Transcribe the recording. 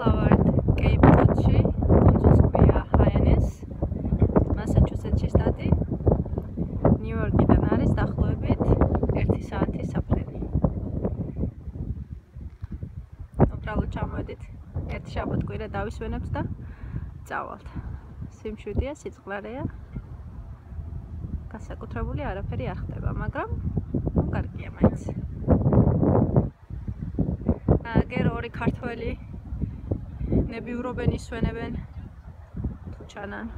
ახლა ვართ კეიპ-კოდში, კონსულს ქვია ჰაენეს, მასაჩუსეტსში სტატი. ნიუ-იორკიდან არის დაახლოებით 1 საათის საფრენი. უბრალოდ ჩამოდით. ერთ შაბათ კვირა დავისვენებთ და წავალთ. სიმშვიდეა, სიწყლარეა. გასაკუთრებული არაფერი არ ხდება, მაგრამ ну კარგია მაინც. აა გერ ორი ქართველი ნებიურობენ ისვენებენ თუ ჩანან.